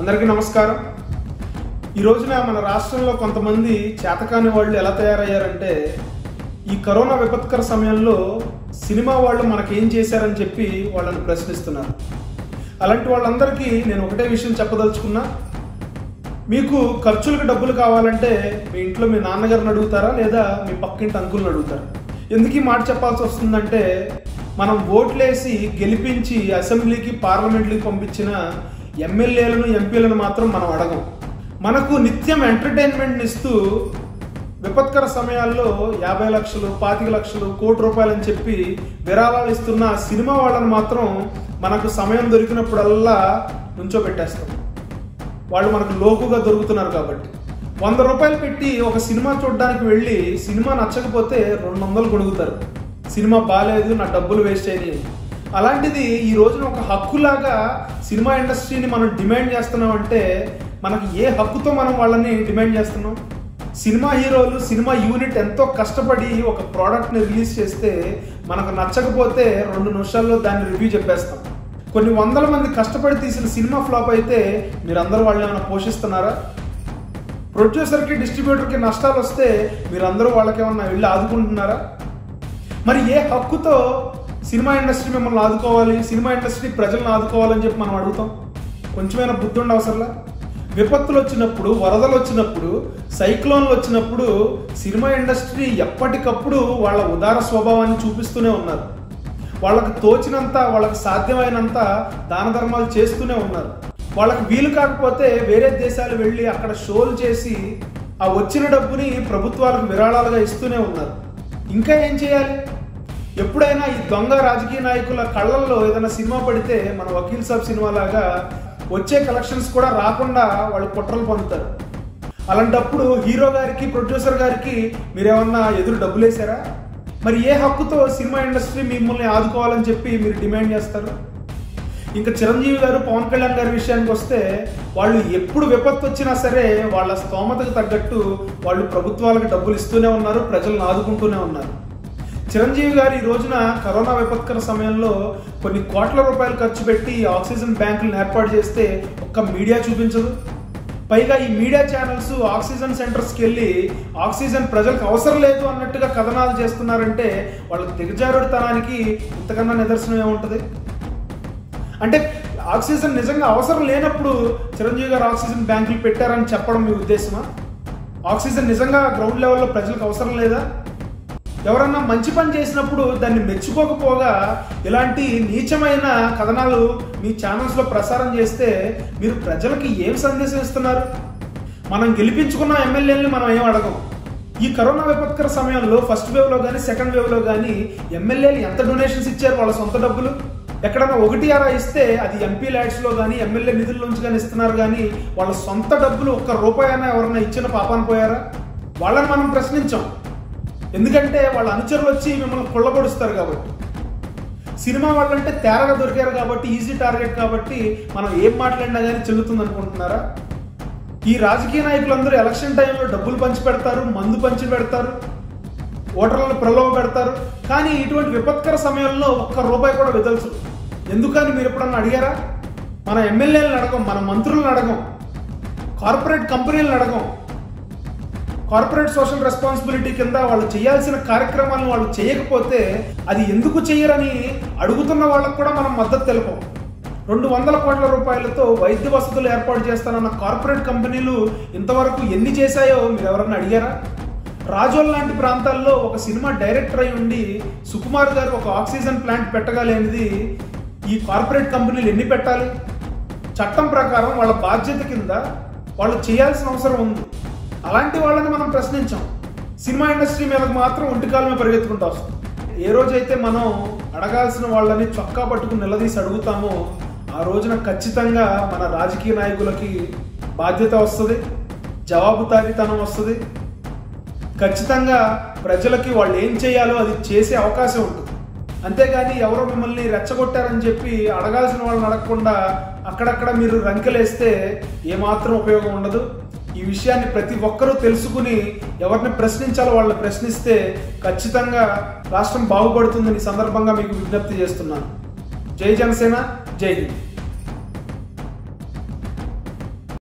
అందరికీ నమస్కారం. ఈ రోజున మన రాష్ట్రంలో కొంతమంది చేతకాని వాళ్ళు ఎలా తయారయ్యారంటే ఈ కరోనా విపత్కర సమయంలో సినిమా వాళ్ళు మనకేం చేశారని చెప్పి వాళ్ళని ప్రశ్నిస్తున్నారు. అలాంటి వాళ్ళందరికీ నేను ఒకటే విషయం చెప్పదలుచుకున్నా. మీకు ఖర్చులకు డబ్బులు కావాలంటే మీ ఇంట్లో మీ నాన్నగారిని అడుగుతారా లేదా మీ పక్కింటి అంకుల్ని అడుగుతారా? ఎందుకు ఈ మాట చెప్పాల్సి వస్తుందంటే మనం ఓట్లేసి గెలిపించి అసెంబ్లీకి పార్లమెంట్కి పంపించిన ఎమ్మెల్యేలను ఎంపీలను మాత్రం మనం అడగం. మనకు నిత్యం ఎంటర్టైన్మెంట్ని ఇస్తూ విపత్కర సమయాల్లో యాభై లక్షలు పాతిక లక్షలు కోటి రూపాయలు అని చెప్పి విరాళాలు ఇస్తున్న సినిమా వాళ్ళని మాత్రం మనకు సమయం దొరికినప్పుడల్లా నుంచోబెట్టేస్తాం. వాళ్ళు మనకు లోకుగా దొరుకుతున్నారు కాబట్టి. వంద రూపాయలు పెట్టి ఒక సినిమా చూడడానికి వెళ్ళి సినిమా నచ్చకపోతే రెండు వందలు కొడుగుతారు సినిమా బాగాలేదు నా డబ్బులు వేస్ట్ అయినాయి. అలాంటిది ఈ రోజున ఒక హక్కులాగా సినిమా ఇండస్ట్రీని మనం డిమాండ్ చేస్తున్నాం అంటే మనకి ఏ హక్కుతో మనం వాళ్ళని డిమాండ్ చేస్తున్నాం? సినిమా హీరోలు సినిమా యూనిట్ ఎంతో కష్టపడి ఒక ప్రోడక్ట్ని రిలీజ్ చేస్తే మనకు నచ్చకపోతే రెండు నిమిషాల్లో దాన్ని రివ్యూ చెప్పేస్తాం. కొన్ని వందల మంది కష్టపడి తీసిన సినిమా ఫ్లాప్ అయితే మీరందరూ వాళ్ళని ఏమైనా పోషిస్తున్నారా? ప్రొడ్యూసర్కి డిస్ట్రిబ్యూటర్కి నష్టాలు వస్తే మీరందరూ వాళ్ళకేమన్నా వెళ్ళి ఆదుకుంటున్నారా? మరి ఏ హక్కుతో సినిమా ఇండస్ట్రీ మిమ్మల్ని ఆదుకోవాలి సినిమా ఇండస్ట్రీ ప్రజలను ఆదుకోవాలని చెప్పి మనం అడుగుతాం. కొంచెమైనా బుద్ధి ఉండవసరంలా విపత్తులు వచ్చినప్పుడు వరదలు వచ్చినప్పుడు సైక్లోన్లు వచ్చినప్పుడు సినిమా ఇండస్ట్రీ ఎప్పటికప్పుడు వాళ్ళ ఉదార స్వభావాన్ని చూపిస్తూనే ఉన్నారు. వాళ్ళకి తోచినంత వాళ్ళకి సాధ్యమైనంత దాన ధర్మాలు చేస్తూనే ఉన్నారు. వాళ్ళకి వీలు కాకపోతే వేరే దేశాలు వెళ్ళి అక్కడ షోలు చేసి ఆ వచ్చిన డబ్బుని ప్రభుత్వాలకు విరాళాలుగా ఇస్తూనే ఉన్నారు. ఇంకా ఏం చేయాలి? ఎప్పుడైనా ఈ దొంగ రాజకీయ నాయకుల కళ్ళల్లో ఏదైనా సినిమా పడితే మన వకీల్ సాబ్ సినిమా లాగా వచ్చే కలెక్షన్స్ కూడా రాకుండా వాళ్ళు కుట్రలు పొందుతారు. అలాంటప్పుడు హీరో గారికి ప్రొడ్యూసర్ గారికి మీరేమన్నా ఎదురు డబ్బులు వేసారా మరి ఏ హక్కుతో సినిమా ఇండస్ట్రీ మిమ్మల్ని ఆదుకోవాలని చెప్పి మీరు డిమాండ్ చేస్తారు? ఇంకా చిరంజీవి గారు పవన్ కళ్యాణ్ గారి విషయానికి వస్తే వాళ్ళు ఎప్పుడు విపత్తు వచ్చినా సరే వాళ్ళ స్తోమతకు తగ్గట్టు వాళ్ళు ప్రభుత్వాలకు డబ్బులు ఇస్తూనే ఉన్నారు ప్రజలను ఆదుకుంటూనే ఉన్నారు. చిరంజీవి గారు ఈ రోజున కరోనా విపత్కర సమయంలో కొన్ని కోట్ల రూపాయలు ఖర్చు పెట్టి ఆక్సిజన్ బ్యాంకులను ఏర్పాటు చేస్తే ఒక్క మీడియా చూపించదు. పైగా ఈ మీడియా ఛానల్స్ ఆక్సిజన్ సెంటర్స్కి వెళ్ళి ఆక్సిజన్ ప్రజలకు అవసరం లేదు అన్నట్టుగా కథనాలు చేస్తున్నారంటే వాళ్ళ దిగజారుడుతనానికి ఇంతకన్నా నిదర్శనం ఏముంటుంది? అంటే ఆక్సిజన్ నిజంగా అవసరం లేనప్పుడు చిరంజీవి గారు ఆక్సిజన్ బ్యాంకులు పెట్టారని చెప్పడం మీ ఉద్దేశమా? ఆక్సిజన్ నిజంగా గ్రౌండ్ లెవెల్లో ప్రజలకు అవసరం లేదా? ఎవరన్నా మంచి పని చేసినప్పుడు దాన్ని మెచ్చుకోకపోగా ఇలాంటి నీచమైన కథనాలు మీ ఛానల్స్లో ప్రసారం చేస్తే మీరు ప్రజలకి ఏం సందేశం ఇస్తున్నారు? మనం గెలిపించుకున్న ఎమ్మెల్యేలని మనం ఏం అడగం? ఈ కరోనా విపత్కర సమయంలో ఫస్ట్ వేవ్లో కానీ సెకండ్ వేవ్లో కానీ ఎమ్మెల్యేలు ఎంత డొనేషన్స్ ఇచ్చారు? వాళ్ళ సొంత డబ్బులు? ఎక్కడైనా ఒకటి అరా ఇస్తే అది ఎంపీ ల్యాడ్స్లో కానీ ఎమ్మెల్యే నిధుల నుంచి కానీ ఇస్తున్నారు కానీ వాళ్ళ సొంత డబ్బులు ఒక్క రూపాయి అయినా ఇచ్చిన పాపాన పోయారా? వాళ్ళని మనం ప్రశ్నించాం. ఎందుకంటే వాళ్ళ అనుచరులు వచ్చి మిమ్మల్ని కొల్లబొడుస్తారు కాబట్టి. సినిమా వాళ్ళంటే తేరగా దొరికారు కాబట్టి ఈజీ టార్గెట్ కాబట్టి మనం ఏం మాట్లాడినా కానీ చెల్లుతుంది అనుకుంటున్నారా? ఈ రాజకీయ నాయకులందరూ ఎలక్షన్ టైంలో డబ్బులు పంచి పెడతారు మందు పంచి పెడతారు ఓటర్లను ప్రలోభ పెడతారు. కానీ ఇటువంటి విపత్కర సమయంలో ఒక్క రూపాయి కూడా వెదల్చు. ఎందుకని మీరు ఎప్పుడన్నా అడిగారా? మన ఎమ్మెల్యేలను అడగం మన మంత్రులను అడగం కార్పొరేట్ కంపెనీలను అడగం. కార్పొరేట్ సోషల్ రెస్పాన్సిబిలిటీ కింద వాళ్ళు చేయాల్సిన కార్యక్రమాలను వాళ్ళు చేయకపోతే అది ఎందుకు చేయరని అడుగుతున్న వాళ్ళకు కూడా మనం మద్దతు తెలుపం. రెండు వందల కోట్ల రూపాయలతో వైద్య వసతులు ఏర్పాటు చేస్తానన్న కార్పొరేట్ కంపెనీలు ఇంతవరకు ఎన్ని చేశాయో మీరు ఎవరన్నా అడిగారా? రాజోల్ లాంటి ప్రాంతాల్లో ఒక సినిమా డైరెక్టర్ అయి ఉండి సుకుమార్ గారు ఒక ఆక్సిజన్ ప్లాంట్ పెట్టగలేనిది ఈ కార్పొరేట్ కంపెనీలు ఎన్ని పెట్టాలి? చట్టం ప్రకారం వాళ్ళ బాధ్యత కింద వాళ్ళు చేయాల్సిన అవసరం ఉంది. అలాంటి వాళ్ళని మనం ప్రశ్నించాం. సినిమా ఇండస్ట్రీ మీదకి మాత్రం ఒంటికాలమే పరిగెత్తుకుంటూ వస్తాం. ఏ రోజైతే మనం అడగాల్సిన వాళ్ళని చొక్కా పట్టుకుని నిలదీసి అడుగుతామో ఆ రోజున ఖచ్చితంగా మన రాజకీయ నాయకులకి బాధ్యత వస్తుంది జవాబుదారీతనం వస్తుంది. ఖచ్చితంగా ప్రజలకి వాళ్ళు ఏం చేయాలో అది చేసే అవకాశం ఉంటుంది. అంతేగాని ఎవరో మిమ్మల్ని రెచ్చగొట్టారని చెప్పి అడగాల్సిన వాళ్ళని అడగకుండా అక్కడక్కడ మీరు రంకెలేస్తే ఏమాత్రం ఉపయోగం ఉండదు. ఈ విషయాన్ని ప్రతి ఒక్కరూ తెలుసుకుని ఎవరిని ప్రశ్నించాలో వాళ్ళని ప్రశ్నిస్తే ఖచ్చితంగా రాష్ట్రం బాగుపడుతుందని సందర్భంగా మీకు విజ్ఞప్తి చేస్తున్నాను. జై జనసేన జై హింద్.